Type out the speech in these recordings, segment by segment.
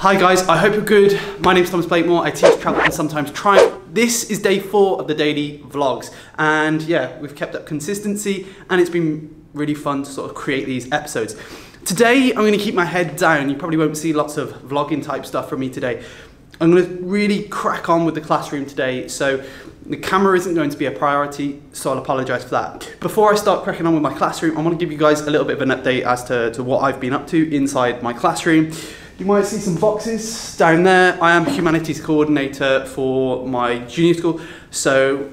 Hi guys, I hope you're good. My name is Thomas Blakemore. I teach travel and sometimes triumph. This is day four of the daily vlogs. And yeah, we've kept up consistency and it's been really fun to sort of create these episodes. Today, I'm gonna keep my head down. You probably won't see lots of vlogging type stuff from me today. I'm gonna really crack on with the classroom today. So the camera isn't going to be a priority, so I'll apologise for that. Before I start cracking on with my classroom, I want to give you guys a little bit of an update as to, to what I've been up to inside my classroom. You might see some boxes down there. I am humanities coordinator for my junior school, so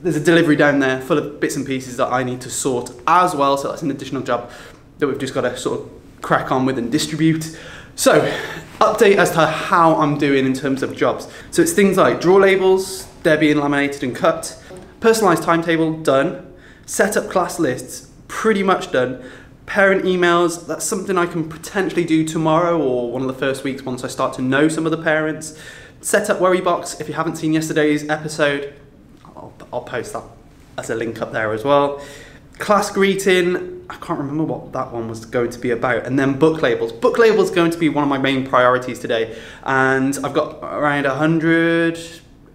there's a delivery down there full of bits and pieces that I need to sort as well, so that's an additional job that we've just got to sort of crack on with and distribute. So, update as to how I'm doing in terms of jobs. So it's things like draw labels, they're being laminated and cut, personalised timetable, done, set up class lists, pretty much done, Parent emails, that's something I can potentially do tomorrow or one of the first weeks once I start to know some of the parents. Set up Worrybox, if you haven't seen yesterday's episode, I'll, I'll post that as a link up there as well. Class greeting, I can't remember what that one was going to be about. And then book labels. Book labels going to be one of my main priorities today. And I've got around 100,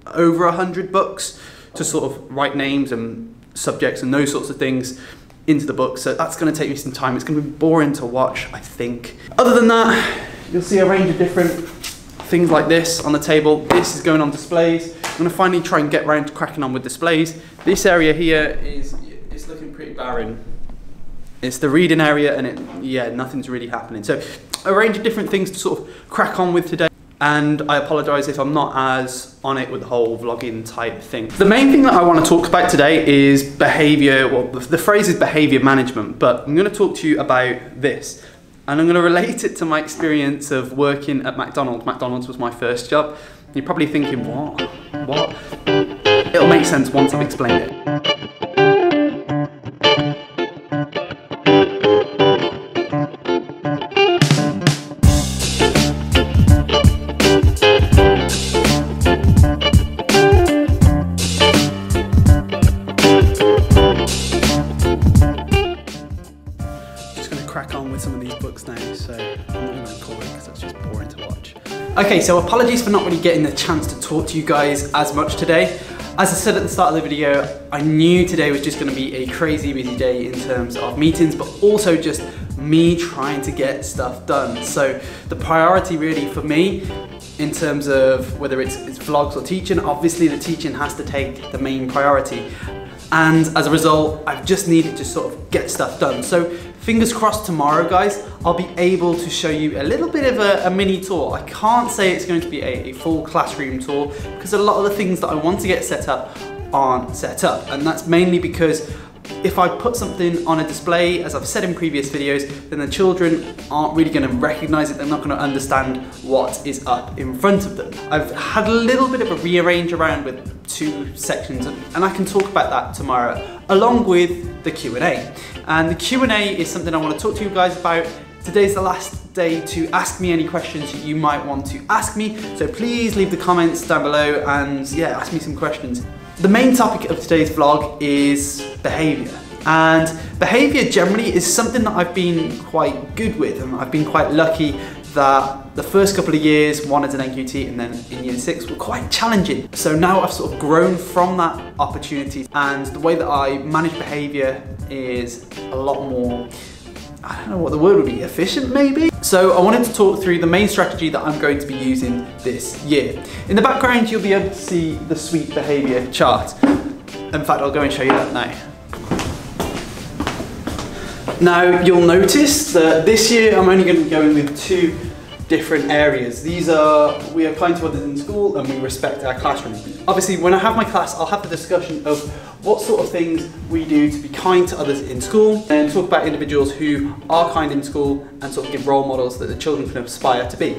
over 100 books to sort of write names and subjects and those sorts of things into the book. So that's going to take me some time. It's going to be boring to watch, I think. Other than that, you'll see a range of different things like this on the table. This is going on displays. I'm going to finally try and get around to cracking on with displays. This area here is it's looking pretty barren. It's the reading area and it, yeah, nothing's really happening. So a range of different things to sort of crack on with today and I apologise if I'm not as on it with the whole vlogging type thing. The main thing that I want to talk about today is behaviour, well the, phrase is behaviour management, but I'm going to talk to you about this. And I'm going to relate it to my experience of working at McDonald's. McDonald's was my first job. You're probably thinking, what? What? It'll make sense once I've explained it. Okay, so apologies for not really getting the chance to talk to you guys as much today. As I said at the start of the video, I knew today was just gonna be a crazy busy day in terms of meetings, but also just me trying to get stuff done. So the priority really for me in terms of whether it's, it's vlogs or teaching, obviously the teaching has to take the main priority. And as a result, I've just needed to sort of get stuff done. So Fingers crossed tomorrow, guys, I'll be able to show you a little bit of a, a mini tour. I can't say it's going to be a, a full classroom tour because a lot of the things that I want to get set up aren't set up. And that's mainly because if I put something on a display, as I've said in previous videos, then the children aren't really going to recognize it. They're not going to understand what is up in front of them. I've had a little bit of a rearrange around with two sections and I can talk about that tomorrow along with the Q&A. And the Q&A is something I want to talk to you guys about. Today's the last day to ask me any questions you might want to ask me. So please leave the comments down below and yeah, ask me some questions. The main topic of today's vlog is behaviour. And behaviour generally is something that I've been quite good with and I've been quite lucky that the first couple of years, one as an NQT and then in year six, were quite challenging. So now I've sort of grown from that opportunity and the way that I manage behaviour is a lot more I don't know what the word would be, efficient maybe? So I wanted to talk through the main strategy that I'm going to be using this year. In the background, you'll be able to see the sweet behavior chart. In fact, I'll go and show you that now. Now, you'll notice that this year I'm only going to be going with two different areas. These are, we are kind to others in school and we respect our classroom. Obviously, when I have my class, I'll have the discussion of what sort of things we do to be kind to others in school and talk about individuals who are kind in school and sort of give role models that the children can aspire to be.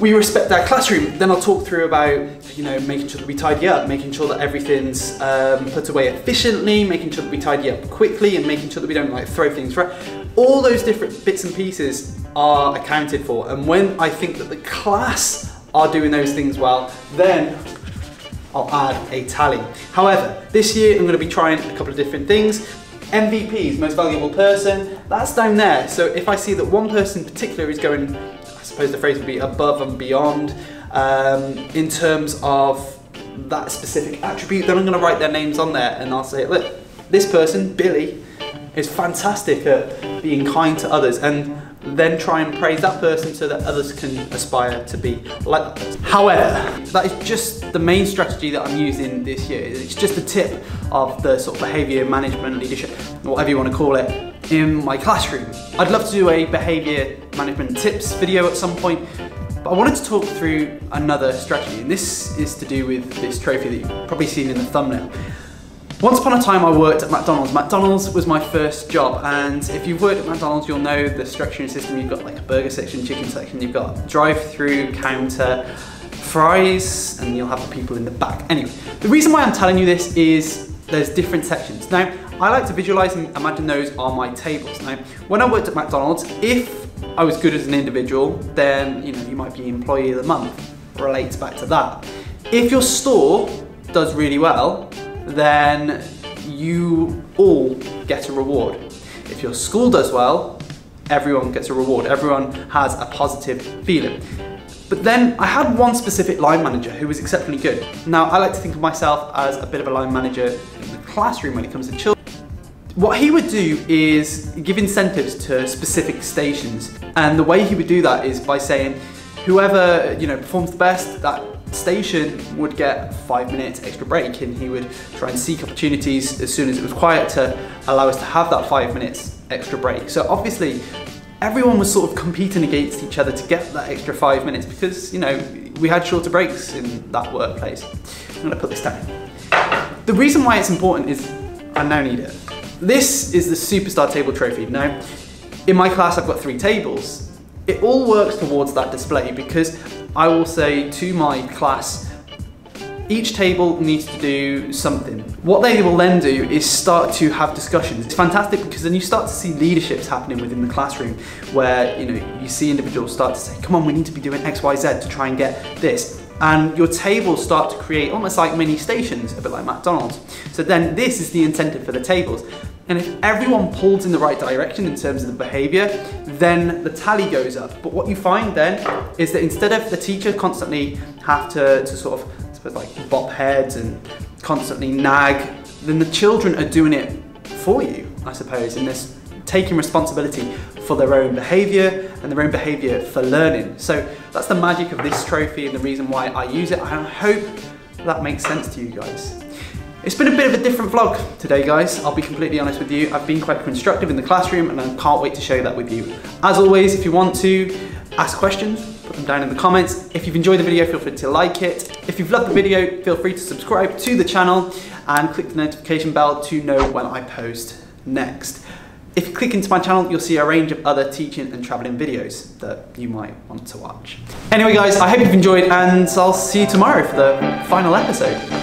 We respect our classroom. Then I'll talk through about, you know, making sure that we tidy up, making sure that everything's um, put away efficiently, making sure that we tidy up quickly and making sure that we don't like throw things right. All those different bits and pieces are accounted for. And when I think that the class are doing those things well, then I'll add a tally. However, this year I'm gonna be trying a couple of different things. MVPs, most valuable person, that's down there. So if I see that one person in particular is going I suppose the phrase would be above and beyond um, in terms of that specific attribute, then I'm going to write their names on there and I'll say, look, this person, Billy, is fantastic at being kind to others and then try and praise that person so that others can aspire to be like that person. However, that is just the main strategy that I'm using this year. It's just a tip of the sort of behaviour management, leadership, whatever you want to call it, in my classroom. I'd love to do a behaviour management tips video at some point, but I wanted to talk through another strategy, and this is to do with this trophy that you've probably seen in the thumbnail. Once upon a time I worked at McDonald's. McDonald's was my first job and if you've worked at McDonald's you'll know the structuring system. You've got like a burger section, chicken section, you've got drive-through, counter, fries and you'll have the people in the back. Anyway, the reason why I'm telling you this is there's different sections. Now, I like to visualize and imagine those are my tables. Now, when I worked at McDonald's, if I was good as an individual, then you know you might be employee of the month. Relates back to that. If your store does really well, then you all get a reward. If your school does well, everyone gets a reward. Everyone has a positive feeling. But then I had one specific line manager who was exceptionally good. Now, I like to think of myself as a bit of a line manager in the classroom when it comes to children. What he would do is give incentives to specific stations. And the way he would do that is by saying, whoever you know performs the best, that station would get five minutes extra break and he would try and seek opportunities as soon as it was quiet to allow us to have that five minutes extra break. So obviously everyone was sort of competing against each other to get that extra five minutes because you know we had shorter breaks in that workplace. I'm gonna put this down. The reason why it's important is I now need it. This is the Superstar Table Trophy. Now, in my class I've got three tables. It all works towards that display because I will say to my class, each table needs to do something. What they will then do is start to have discussions. It's fantastic because then you start to see leaderships happening within the classroom where you know you see individuals start to say, come on, we need to be doing X, Y, Z to try and get this. And your tables start to create almost like mini stations, a bit like McDonald's. So then this is the incentive for the tables. And if everyone pulls in the right direction in terms of the behavior, then the tally goes up. But what you find then is that instead of the teacher constantly have to, to sort of, suppose like bop heads and constantly nag, then the children are doing it for you, I suppose, in this taking responsibility for their own behavior and their own behavior for learning. So that's the magic of this trophy and the reason why I use it. I hope that makes sense to you guys. It's been a bit of a different vlog today guys, I'll be completely honest with you. I've been quite constructive in the classroom and I can't wait to share that with you. As always, if you want to ask questions, put them down in the comments. If you've enjoyed the video, feel free to like it. If you've loved the video, feel free to subscribe to the channel and click the notification bell to know when I post next. If you click into my channel, you'll see a range of other teaching and traveling videos that you might want to watch. Anyway guys, I hope you've enjoyed and I'll see you tomorrow for the final episode.